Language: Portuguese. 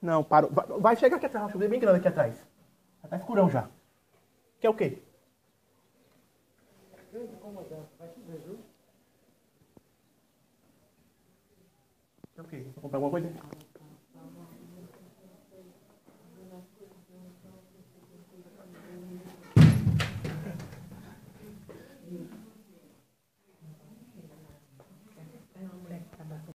Não, parou. Vai, vai chegar aqui atrás, uma bem grande aqui atrás. Já tá escurão já. Que é o quê? É o quê? Vou comprar alguma coisa?